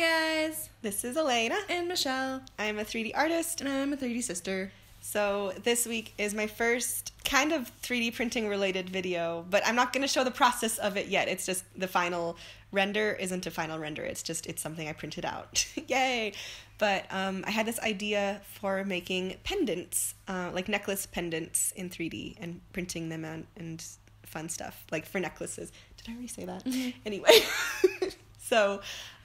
Hi guys, This is Elena. and Michelle, I'm a 3D artist. and I'm a 3D sister. So this week is my first kind of 3D printing related video, but I'm not going to show the process of it yet. It's just the final render isn't a final render. It's just it's something I printed out. Yay! But um, I had this idea for making pendants, uh, like necklace pendants in 3D, and printing them out and fun stuff like for necklaces. Did I already say that? Anyway, so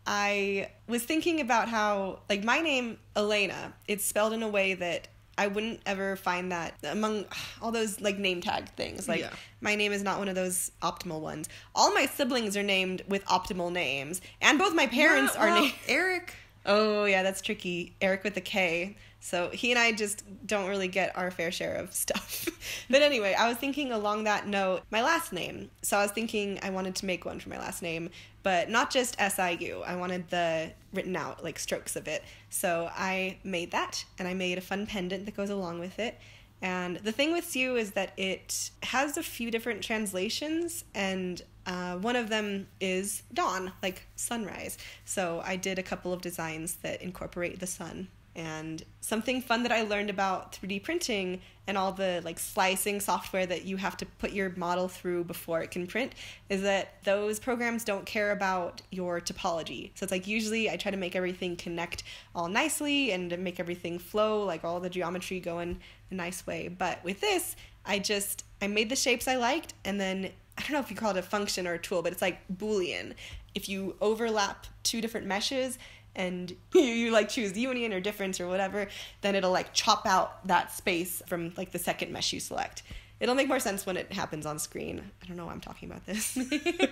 I was thinking about how, like, my name, Elena, it's spelled in a way that I wouldn't ever find that among all those, like, name tag things. Like, Yeah. my name is not one of those optimal ones. All my siblings are named with optimal names, and both my parents Well, are well, named. Eric. Oh, yeah, that's tricky. Eric with a K. So he and I just don't really get our fair share of stuff. but anyway, I was thinking along that note, my last name. So I was thinking I wanted to make one for my last name, but not just SIU. I wanted the written out, like strokes of it. So I made that, and I made a fun pendant that goes along with it. And the thing with Siu is that it has a few different translations, and uh, one of them is dawn, like sunrise. So I did a couple of designs that incorporate the sun. And something fun that I learned about 3D printing and all the like slicing software that you have to put your model through before it can print is that those programs don't care about your topology. So it's like usually I try to make everything connect all nicely and make everything flow, like all the geometry go in a nice way. But with this, I just I made the shapes I liked and then I don't know if you call it a function or a tool, but it's like Boolean. If you overlap two different meshes and you, like choose union or difference or whatever, then it'll like chop out that space from like the second mesh you select. It'll make more sense when it happens on screen. I don't know why I'm talking about this.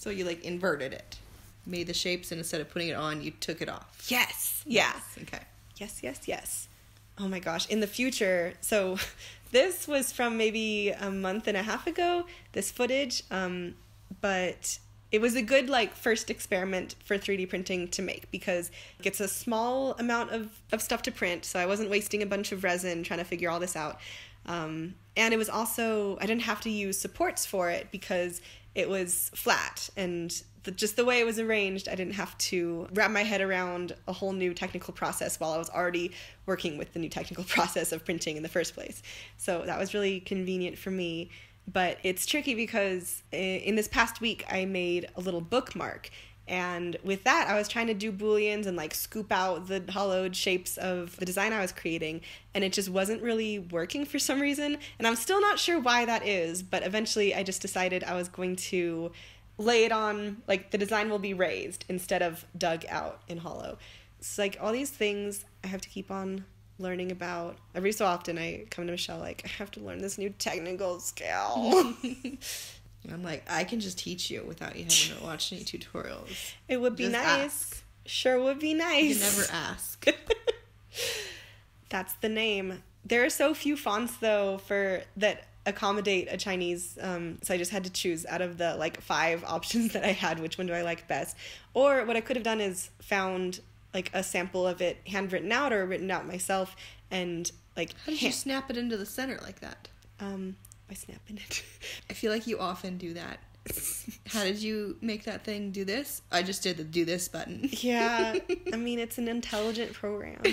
So you like inverted it, made the shapes, and instead of putting it on, you took it off. yes. Yeah. Okay. Yes, yes, yes. Oh my gosh. In the future, so this was from maybe a month and a half ago, this footage. Um, but it was a good like first experiment for 3D printing to make because it's a small amount of, of stuff to print, so I wasn't wasting a bunch of resin trying to figure all this out. Um, and it was also I didn't have to use supports for it because it was flat and the, just the way it was arranged, I didn't have to wrap my head around a whole new technical process while I was already working with the new technical process of printing in the first place. So that was really convenient for me. But it's tricky because in this past week, I made a little bookmark. And with that, I was trying to do booleans and like scoop out the hollowed shapes of the design I was creating, and it just wasn't really working for some reason. And I'm still not sure why that is, but eventually I just decided I was going to lay it on, like the design will be raised instead of dug out in hollow. It's like all these things I have to keep on learning about. Every so often I come to Michelle like, I have to learn this new technical skill. I'm like, I can just teach you without you having to watch any tutorials. it would be Just nice. ask. Sure would be nice. You never ask. That's the name. There are so few fonts though for that accommodate a Chinese. Um, so I just had to choose out of the like five options that I had, which one do I like best? Or what I could have done is found like a sample of it handwritten out or written out myself, and like How did you snap it into the center like that? um by snapping it. I feel like you often do that. How did you make that thing do this? I just did the do this button. yeah, I mean it's an intelligent program.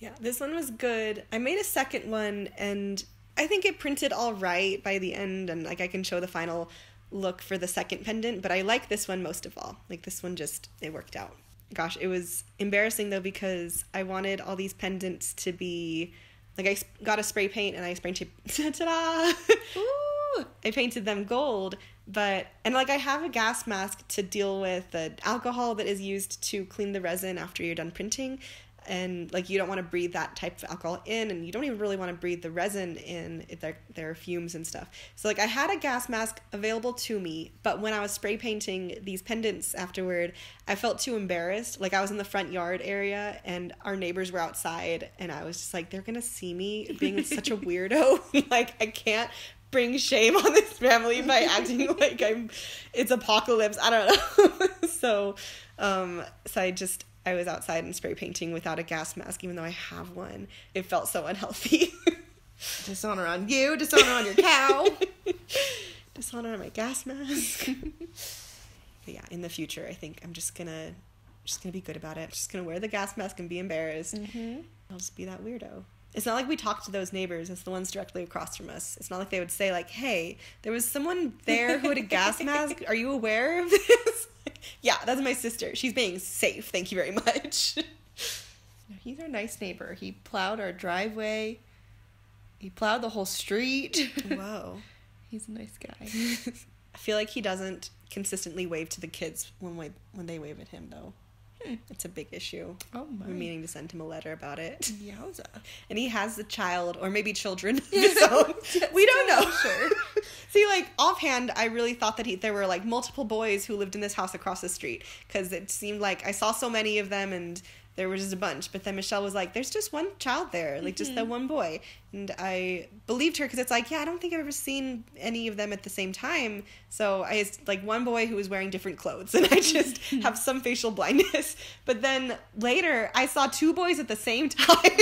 yeah, this one was good. I made a second one and I think it printed all right by the end and like I can show the final look for the second pendant, but I like this one most of all. Like this one just it worked out. Gosh, it was embarrassing though because I wanted all these pendants to be like I got a spray paint and I spray painted ta-da! Ooh. I painted them gold, but and like I have a gas mask to deal with the alcohol that is used to clean the resin after you're done printing. And like you don't want to breathe that type of alcohol in, and you don't even really want to breathe the resin in. If there there are fumes and stuff. So like I had a gas mask available to me, but when I was spray painting these pendants afterward, I felt too embarrassed. Like I was in the front yard area, and our neighbors were outside, and I was just like, they're gonna see me being such a weirdo. like I can't bring shame on this family by acting like I'm it's apocalypse. I don't know. so um so I just I was outside and spray painting without a gas mask even though I have one. It felt so unhealthy. Dishonor on you, dishonor on your cow. Dishonor on my gas mask. But yeah, in the future, I think I'm just gonna just gonna be good about it. Just gonna wear the gas mask and be embarrassed. Mm-hmm. I'll just be that weirdo. It's not like we talked to those neighbors. It's the ones directly across from us. It's not like they would say like, "Hey, there was someone there who had a gas mask. Are you aware of this?" Yeah, that's my sister. She's being safe. Thank you very much. He's our nice neighbor. He plowed our driveway. He plowed the whole street. Whoa. He's a nice guy. I feel like he doesn't consistently wave to the kids when we, when they wave at him though. Hmm. It's a big issue. Oh my. We're meaning to send him a letter about it. Yowza. And he has a child or maybe children of his own. we don't know. Sure. See, like offhand, I really thought that he, there were like multiple boys who lived in this house across the street because it seemed like I saw so many of them and there was just a bunch. But then Michelle was like, "There's just one child there, like just that mm-hmm. one boy," and I believed her because it's like, yeah, I don't think I've ever seen any of them at the same time. So I it's like one boy who was wearing different clothes, and I just have some facial blindness. But then later, I saw two boys at the same time.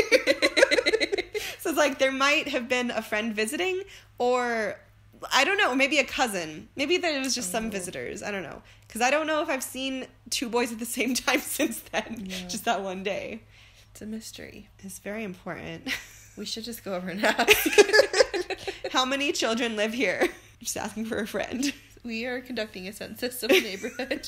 so it's like there might have been a friend visiting, or I don't know, maybe a cousin. Maybe there was just some Oh. visitors. I don't know. Because I don't know if I've seen two boys at the same time since then. Yeah. Just that one day. It's a mystery. It's very important. We should just go over and ask. How many children live here? Just asking for a friend. we are conducting a census of the neighborhood.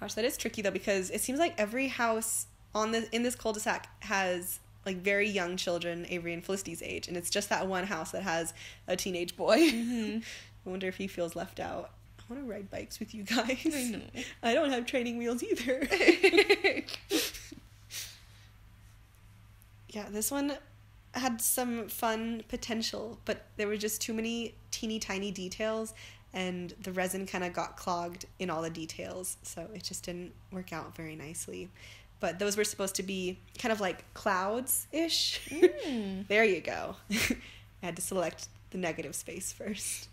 Gosh, that is tricky though because it seems like every house on the in this cul-de-sac has like very young children, Avery and Felicity's age, and it's just that one house that has a teenage boy. Mhm. I wonder if he feels left out. I want to ride bikes with you guys. I know. I don't have training wheels either. yeah, this one had some fun potential, but there were just too many teeny tiny details, and the resin kind of got clogged in all the details, so it just didn't work out very nicely. But those were supposed to be kind of like clouds ish. Mm. there you go. I had to select the negative space first.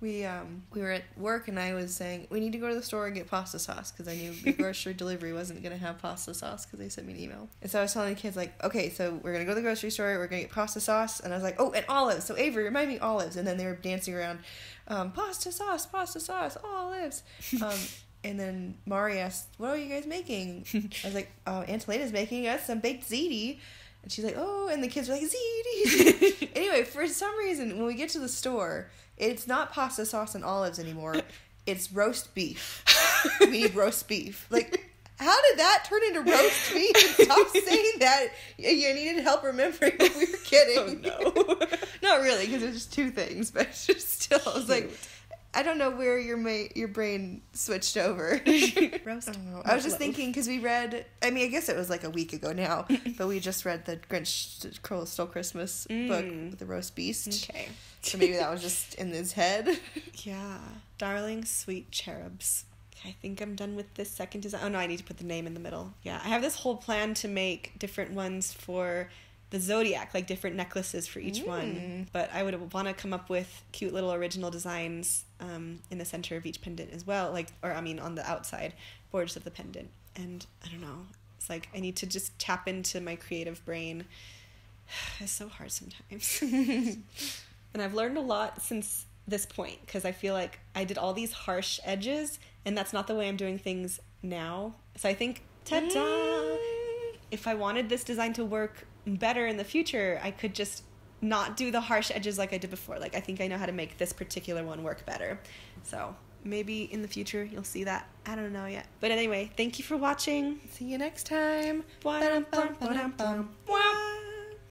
We um we were at work and I was saying we need to go to the store and get pasta sauce because I knew the grocery delivery wasn't gonna have pasta sauce because they sent me an email. And so I was telling the kids like, okay, so we're gonna go to the grocery store, we're gonna get pasta sauce, and I was like, oh, and olives. So Avery, remind me olives, and then they were dancing around, um, pasta sauce, pasta sauce, olives. Um, and then Mari asked, what are you guys making? I was like, uh, oh, Aunt Elena's making us some baked ziti. And she's like, oh, and the kids were like, ziti. anyway, for some reason, when we get to the store, it's not pasta sauce and olives anymore. It's roast beef. we need roast beef. Like, how did that turn into roast beef? Stop saying that. You needed help remembering what we were kidding. Oh, no. Not really, because it's just two things, but it's just still, I was like, Cute. I don't know where your ma- your brain switched over. Roast. I was just meatloaf. thinking because we read. I mean, I guess it was like a week ago now, but we just read the Grinch Stole Christmas book Mm. with the roast beast. Okay. So maybe that was just in his head. Yeah. Darling sweet cherubs. I think I'm done with this second design. Oh no, I need to put the name in the middle. Yeah, I have this whole plan to make different ones for the zodiac, like different necklaces for each one. Mm. But I would want to come up with cute little original designs um, in the center of each pendant as well, like or I mean on the outside borders of the pendant. And I don't know. It's like I need to just tap into my creative brain. It's so hard sometimes. And I've learned a lot since this point because I feel like I did all these harsh edges, and that's not the way I'm doing things now. So I think, ta da! If I wanted this design to work better in the future, I could just not do the harsh edges like I did before. Like, I think I know how to make this particular one work better. So maybe in the future you'll see that. I don't know yet. But anyway, thank you for watching. See you next time.